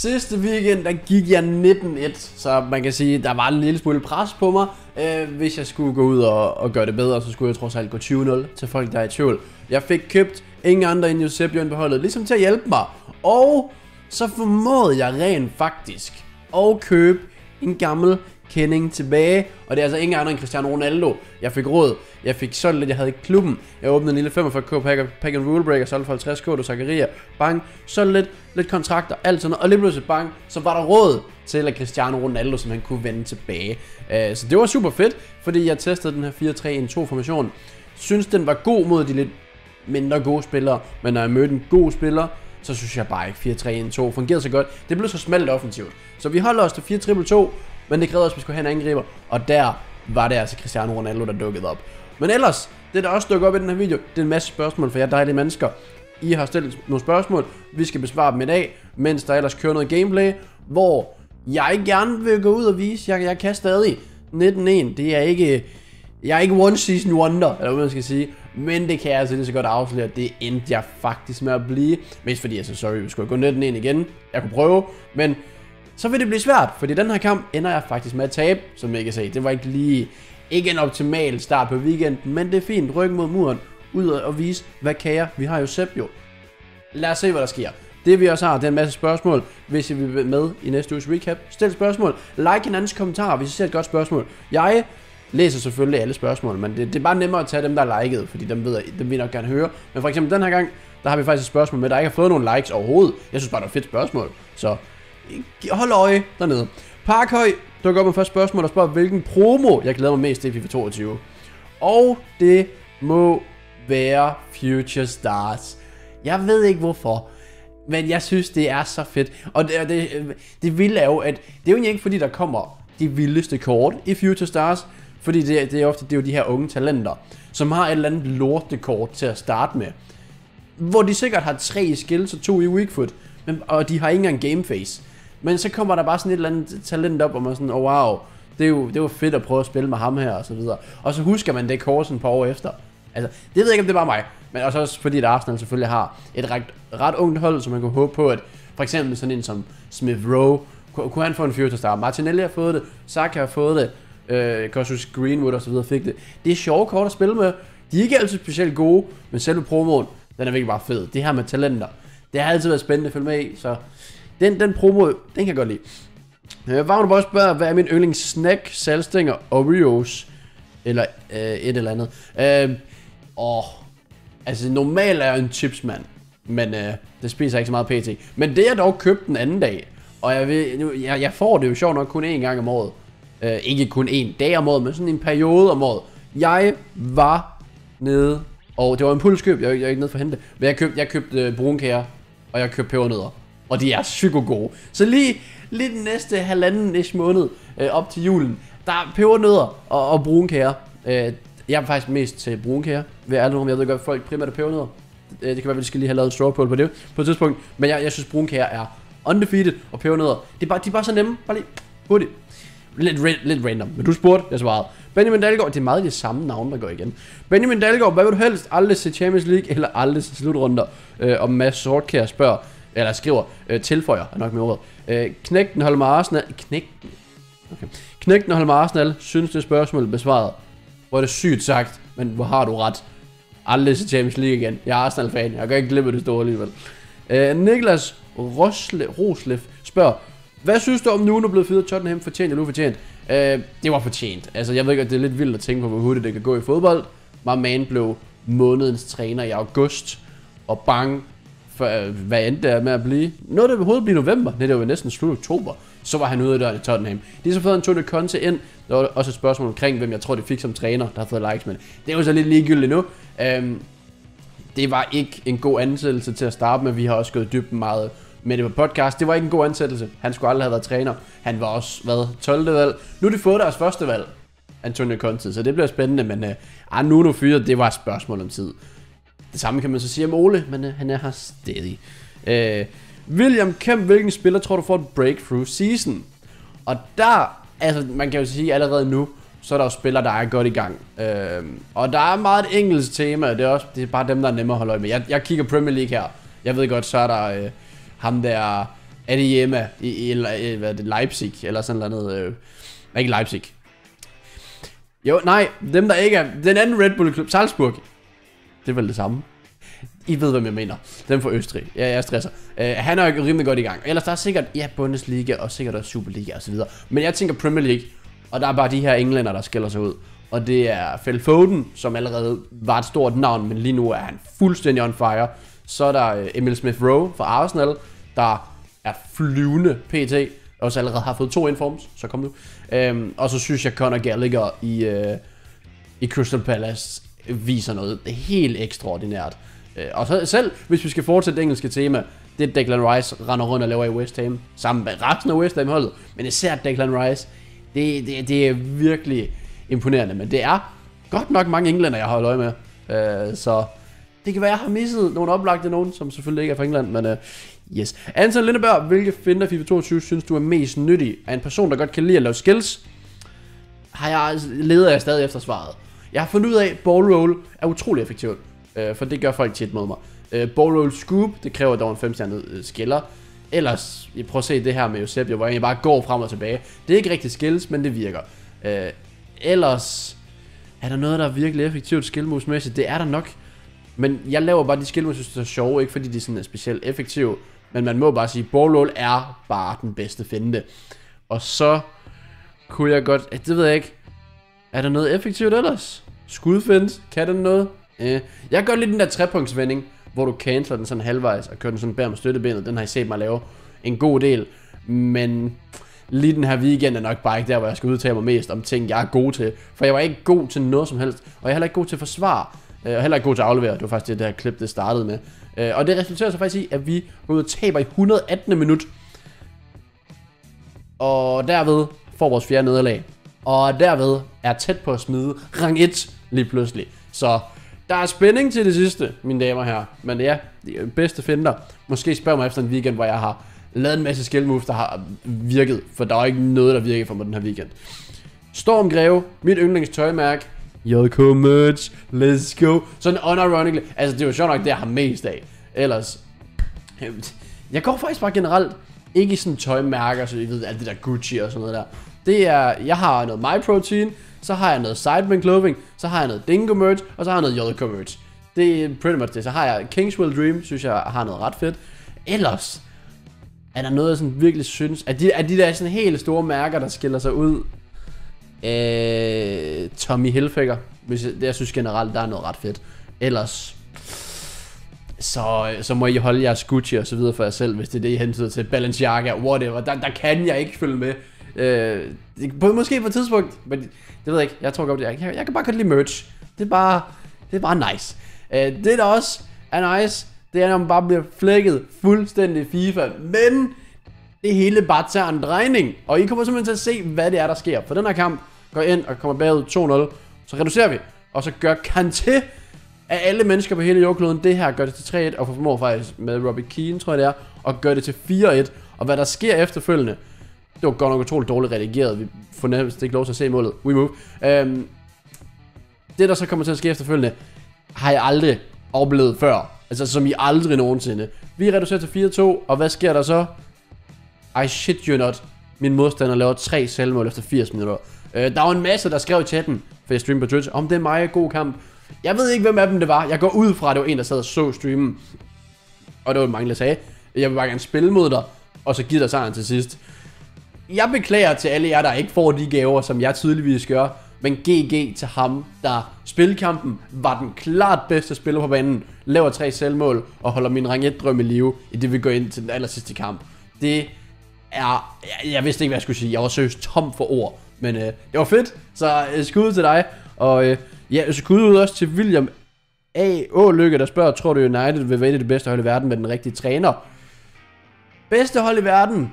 Sidste weekend, der gik jeg 19-1, så man kan sige, der var en lille smule pres på mig. Øh, hvis jeg skulle gå ud og, og gøre det bedre, så skulle jeg trods alt gå 20-0 til folk, der er i tvivl. Jeg fik købt ingen andre end Eusebio på holdet, ligesom til at hjælpe mig. Og så formåede jeg rent faktisk at købe en gammel kending tilbage. Og det er altså ingen andre end Cristiano Ronaldo. Jeg fik råd. Jeg fik solgt lidt, jeg havde i klubben. Jeg åbnede en lille 45k pack, pack and rule breaker, solgte for 50k, du Zakaria. Bang, solgte lidt, lidt kontrakter, alt sådan noget. Og lige pludselig bang, så var der råd til at Cristiano Ronaldo, som han kunne vende tilbage. Uh, så det var super fedt, fordi jeg testede den her 4-3-1-2 formation. Synes den var god mod de lidt mindre gode spillere, men når jeg mødte en god spiller, så synes jeg bare ikke 4-3-1-2 fungerede så godt. Det blev så smalt offensivt. Så vi holder os til 4-3-2, men det krævede også, at vi skulle have en angriber. Og der var det altså Cristiano Ronaldo, der dukkede op. Men ellers, det der også dukker op i den her video, det er en masse spørgsmål for jer dejlige mennesker. I har stillet nogle spørgsmål, vi skal besvare dem i dag, mens der ellers kører noget gameplay, hvor jeg gerne vil gå ud og vise, jeg, jeg kan stadig 19-1. Det er ikke, jeg er ikke one season wonder, eller hvad man skal sige. Men det kan jeg altså lige så godt afsløre, det endte jeg faktisk med at blive. Mest fordi jeg så sorry, vi skulle gå 19-1 igen. Jeg kunne prøve, men så vil det blive svært, fordi den her kamp ender jeg faktisk med at tabe, som jeg kan se. Det var ikke lige ikke en optimal start på weekenden, men det er fint. Ryk mod muren, ud og vise, hvad kan jeg? Vi har jo Sepp jo. Lad os se, hvad der sker. Det vi også har, det er en masse spørgsmål. Hvis I vil være med i næste uges recap, stil spørgsmål. Like hinandens kommentarer, hvis I ser et godt spørgsmål. Jeg læser selvfølgelig alle spørgsmål, men det, det er bare nemmere at tage dem, der er liket, fordi dem, ved jeg, dem vil nok gerne høre. Men for eksempel den her gang, der har vi faktisk et spørgsmål med, der ikke har fået nogen likes overhovedet. Jeg synes bare, det var et fedt spørgsmål. Så hold øje dernede. Parkhøj dukker op med første spørgsmål og spørger, hvilken promo jeg glæder mig mest til i FIFA 22. Og det må være Future Stars. Jeg ved ikke hvorfor, men jeg synes, det er så fedt. Og det, det, øh, det vilde er jo, at det er jo ikke fordi, der kommer de vildeste kort i Future Stars, fordi det, det er ofte det er jo de her unge talenter, som har et eller andet lortekort til at starte med. Hvor de sikkert har tre skills og to i weakfoot, men, og de har ikke engang gameface. Men så kommer der bare sådan et eller andet talent op, og man er sådan, oh wow, det er jo, det var fedt at prøve at spille med ham her, og så videre. Og så husker man det kort sådan et par år efter. Altså, det ved jeg ikke, om det var mig. Men også, også fordi, at Arsenal selvfølgelig har et ret, ret ungt hold, som man kunne håbe på, at for eksempel sådan en som Smith Rowe, kunne, kunne han få en future star. Martinelli har fået det, Saka har fået det, øh, Kossus Greenwood og så videre fik det. Det er sjove kort at spille med. De er ikke altid specielt gode, men selve promoen, den er virkelig bare fed. Det her med talenter, det har altid været spændende at følge med i, så den, den promo, den kan jeg godt lide. Øh, Vagn også spørger, hvad er min yndlings snack, salgstænger, Oreos, eller øh, et eller andet. Øh, åh, altså normalt er jeg en chipsmand, men øh, det spiser jeg ikke så meget pt. Men det jeg dog købte den anden dag, og jeg, vil, nu, jeg, jeg får det jo sjovt nok kun én gang om året. Øh, ikke kun en dag om året, men sådan en periode om året. Jeg var nede, og det var en pulskøb, jeg, jeg er ikke nede for at hente men jeg købte, jeg købte øh, brunkager, og jeg købte pebernødder. Og de er psyko gode. Så lige, lige den næste halvanden ish måned øh, op til julen, der er pebernødder og, og brunkager. Øh, jeg er faktisk mest til brunkager. Ved alle jeg ved godt, folk primært er pebernødder. Øh, det kan være, at vi skal lige have lavet en straw poll på det på et tidspunkt. Men jeg, jeg synes, brunkager er undefeated, og pebernødder, det er bare, de er bare så nemme. Bare lige hurtigt. Lidt, lidt random, men du spurgte, jeg svarede. Benjamin Dalgaard, det er meget de samme navne, der går igen. Benjamin Dalgaard, hvad vil du helst? Aldrig se Champions League eller aldrig se slutrunder? Øh, og Mads Sortkær spørger, eller skriver, øh, tilføjer, er nok med ordet. Øh, Knægten holder med Arsenal, Knægten, okay. Knægten holder med Arsenal, synes det spørgsmål er besvaret. Hvor er det sygt sagt, men hvor har du ret? Aldrig til Champions League igen. Jeg er Arsenal-fan, jeg kan ikke glemme det store alligevel. Øh, Niklas Rosle, Roslef spørger, hvad synes du om nu, er blevet fyret Tottenham fortjent eller ufortjent? Øh, det var fortjent. Altså, jeg ved ikke, det er lidt vildt at tænke på, hvor hurtigt det kan gå i fodbold. My man blev månedens træner i august, og bang, for, øh, hvad endte det med at blive? Noget, der overhovedet blive november. Nej, det var næsten slut oktober. Så var han ude af døren i Tottenham. De har så fået en Antonio Conte ind. Der var også et spørgsmål omkring, hvem jeg tror, det fik som træner, der har fået likes men det. er jo så lidt ligegyldigt nu. Øhm, det var ikke en god ansættelse til at starte med. Vi har også gået dybt meget med det på podcast. Det var ikke en god ansættelse. Han skulle aldrig have været træner. Han var også, hvad, 12. valg. Nu har de fået deres første valg, Antonio Conte, så det bliver spændende, men øh, ah, nu nu fyret, det var et spørgsmål om tid. Det samme kan man så sige om Ole, men øh, han er her stadig. Øh, William Kemp, hvilken spiller tror du får et breakthrough season? Og der, altså man kan jo sige allerede nu, så er der jo spillere, der er godt i gang. Øh, og der er meget et engelsk tema, det er, også, det er bare dem, der er nemmere at holde øje med. Jeg, jeg kigger Premier League her. Jeg ved godt, så er der øh, ham der Adeyema i, i, i hvad er det, Leipzig, eller sådan noget. Øh, ikke Leipzig. Jo, nej, dem der ikke er, den anden Red Bull klub, Salzburg. Det er vel det samme. I ved, hvad jeg mener. Den fra Østrig. Ja, jeg stresser. Uh, han er jo rimelig godt i gang. Ellers der er sikkert, ja, Bundesliga og sikkert også Superliga og så videre. Men jeg tænker Premier League, og der er bare de her englænder, der skiller sig ud. Og det er Phil Foden, som allerede var et stort navn, men lige nu er han fuldstændig on fire. Så er der øh, Emil Smith Rowe fra Arsenal, der er flyvende PT, og så allerede har fået to informs, så kom du. Øhm, og så synes jeg, Conor Gallagher i, øh, i Crystal Palace viser noget helt ekstraordinært. Øh, og så selv, hvis vi skal fortsætte det engelske tema, det Declan Rice render rundt og laver i West Ham, sammen med resten af West Ham holdet, men især Declan Rice, det, det, det er virkelig imponerende, men det er godt nok mange englænder, jeg har holdt øje med. Uh, så det kan være, jeg har misset nogle oplagte nogen, som selvfølgelig ikke er fra England, men uh, yes. Anton Lindeberg, hvilke finder FIFA 22 synes du er mest nyttig? Er en person, der godt kan lide at lave skills? Har jeg, leder jeg stadig efter svaret. Jeg har fundet ud af, at ball roll er utrolig effektivt, øh, for det gør folk tit mod mig. Øh, ball roll scoop, det kræver dog en 5 stjernet uh, øh, skiller. Ellers, jeg prøver at se det her med Eusebio, hvor jeg bare går frem og tilbage. Det er ikke rigtig skills, men det virker. Øh, ellers, er der noget, der er virkelig effektivt skillmoves-mæssigt? Det er der nok. Men jeg laver bare de skillmoves, det er sjove, ikke fordi de sådan er specielt effektive. Men man må bare sige, ball roll er bare den bedste finde. Og så kunne jeg godt, det ved jeg ikke, er der noget effektivt ellers? Skudfint, kan den noget? Eh. Jeg gør lidt den der trepunktsvending, hvor du canceler den sådan halvvejs og kører den sådan bær med støttebenet. Den har I set mig lave en god del. Men lige den her weekend er nok bare ikke der, hvor jeg skal udtale mig mest om ting, jeg er god til. For jeg var ikke god til noget som helst, og jeg er heller ikke god til at forsvare. Eh, og heller ikke god til at aflevere. Det var faktisk det, der klip, det startede med. Eh, og det resulterer så faktisk i, at vi går ud og taber i 118. minut. Og derved får vores fjerde nederlag. Og derved er tæt på at smide rang 1 lige pludselig. Så der er spænding til det sidste, mine damer her. Men ja, de bedste finder. Måske spørg mig efter en weekend, hvor jeg har lavet en masse skill moves, der har virket. For der er ikke noget, der virker for mig den her weekend. Storm Greve, mit yndlingstøjmærke. JK merch, let's go. Sådan unironically, altså det var sjovt nok det, jeg har mest af. Ellers, jeg går faktisk bare generelt ikke i sådan tøjmærker, så I ved alt det der Gucci og sådan noget der. Det er, jeg har noget MyProtein, så har jeg noget Sideman Clothing, så har jeg noget Dingo merch, og så har jeg noget JK merch. Det er pretty much det. Så har jeg Kingswell Dream, synes jeg har noget ret fedt. Ellers, er der noget, jeg sådan virkelig synes, at de, at de der sådan helt store mærker, der skiller sig ud, Øh, Tommy Hilfiger. Hvis jeg, jeg synes generelt, der er noget ret fedt. Ellers, så, så må I holde jeres Gucci og så videre for jer selv, hvis det er det, I hentyder til. Balenciaga, whatever. Der, der kan jeg ikke følge med. Øh, på, måske på et tidspunkt, men det ved jeg ikke. Jeg tror godt, jeg, jeg, jeg kan bare godt lide merch. Det er bare, det er bare nice. Øh, det der også er nice, det er, når man bare bliver flækket fuldstændig FIFA. Men det hele bare tager en drejning. Og I kommer simpelthen til at se, hvad det er, der sker. For den her kamp går ind og kommer bagud 2-0. Så reducerer vi. Og så gør Kanté af alle mennesker på hele jordkloden det her, gør det til 3-1, og formår faktisk med Robbie Keane, tror jeg det er, og gør det til 4-1. Og hvad der sker efterfølgende, det var godt nok utroligt dårligt redigeret. Vi får nærmest ikke lov til at se målet. We move. Øhm, det, der så kommer til at ske efterfølgende, har jeg aldrig oplevet før. Altså, som I aldrig nogensinde. Vi reducerer til 4-2, og hvad sker der så? I shit you not. Min modstander laver tre selvmål efter 80 minutter. Øh, der var en masse, der skrev i chatten, for jeg streamede på Twitch, om det er mig god kamp. Jeg ved ikke, hvem af dem det var. Jeg går ud fra, at det var en, der sad og så streamen. Og det var mange, der sagde, jeg vil bare gerne spille mod dig, og så give dig sejren til sidst. Jeg beklager til alle jer, der ikke får de gaver, som jeg tydeligvis gør. Men GG til ham, der spilkampen var den klart bedste spiller på banen, laver tre selvmål og holder min rang 1 drøm i live, i det vi går ind til den aller sidste kamp. Det er... Jeg, jeg vidste ikke, hvad jeg skulle sige. Jeg var seriøst tom for ord. Men øh, det var fedt, så øh, skud til dig. Og øh, ja, skud ud også til William A. Å. Lykke, der spørger, tror du United vil vælge det bedste hold i verden med den rigtige træner? Bedste hold i verden?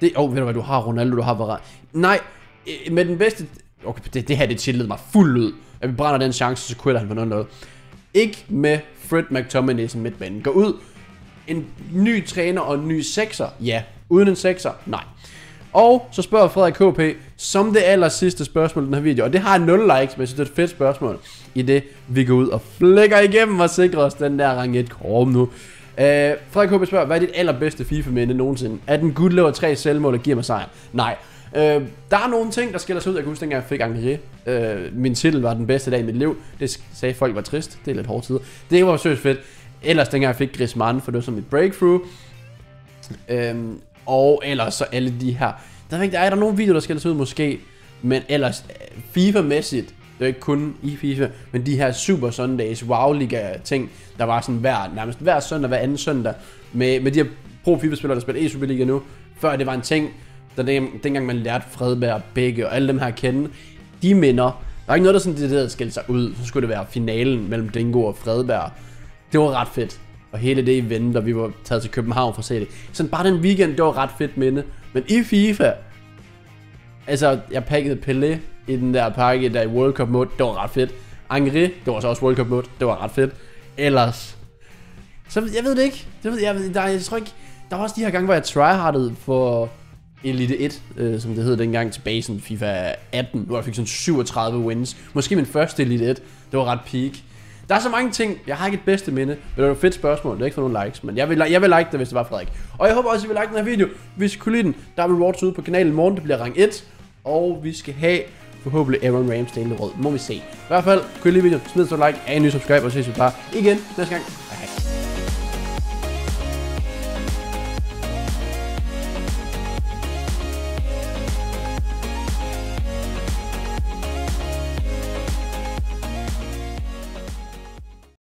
Det, åh, oh, ved du hvad, du har Ronaldo, du har Varane. Nej, øh, med den bedste... Okay, det, det her, det chillede mig fuldt ud. At vi brænder den chance, så quitter han på noget. Ikke med Fred McTominay som midtbanen. Gå ud. En ny træner og en ny sekser. Ja. Uden en sekser. Nej. Og så spørger Frederik KP, som det aller sidste spørgsmål i den her video, og det har 0 likes, men jeg synes, det er et fedt spørgsmål, i det vi går ud og flækker igennem og sikrer os den der rang 1 korm nu. Øh, Frederik Håbe spørger, hvad er dit allerbedste FIFA-minde nogensinde? Er den Gud laver tre selvmål og giver mig sejren? Nej. Øh, der er nogle ting, der skiller sig ud. Jeg kan huske, dengang jeg fik Angrier. Øh, min titel var den bedste dag i mit liv. Det sagde folk var trist. Det er lidt hårdt tid. Det var seriøst fedt. Ellers dengang jeg fik Griezmann, for det var som mit breakthrough. Øh, og ellers så alle de her. Der er, ikke, der er der nogle videoer, der skiller sig ud måske. Men ellers, øh, FIFA-mæssigt, er ikke kun i FIFA, men de her Super Sundays, wow liga ting, der var sådan hver, nærmest hver søndag, hver anden søndag, med, med de her pro FIFA-spillere, der spiller e Superliga nu, før det var en ting, da den, dengang man lærte Fredberg, Begge og alle dem her at kende, de minder, der er ikke noget, der sådan det der skilte sig ud, så skulle det være finalen mellem Dingo og Fredberg. Det var ret fedt. Og hele det event, og vi var taget til København for at se det. Sådan bare den weekend, det var ret fedt minde. Men i FIFA, altså jeg pakkede Pelé i den der pakke, der i World Cup mode, det var ret fedt. Angri, det var så også World Cup mode, det var ret fedt. Ellers, så jeg ved det ikke. Det ved, jeg, der, jeg tror ikke, der var også de her gange, hvor jeg tryhardede for Elite 1, øh, som det hed dengang tilbage i FIFA 18, hvor jeg fik sådan 37 wins. Måske min første Elite 1, det var ret peak. Der er så mange ting, jeg har ikke et bedste minde, men det var et fedt spørgsmål, det er ikke for nogen likes, men jeg vil, jeg vil like det, hvis det var Frederik. Og jeg håber også, at I vil like den her video. Hvis I kunne lide den, der er rewards ude på kanalen i morgen, det bliver rang 1, og vi skal have forhåbentlig Aaron Ramsdale rød, må vi se. I hvert fald, kunne I lide videoen, smid så like, af en ny subscribe, og ses vi bare igen næste gang. Hej.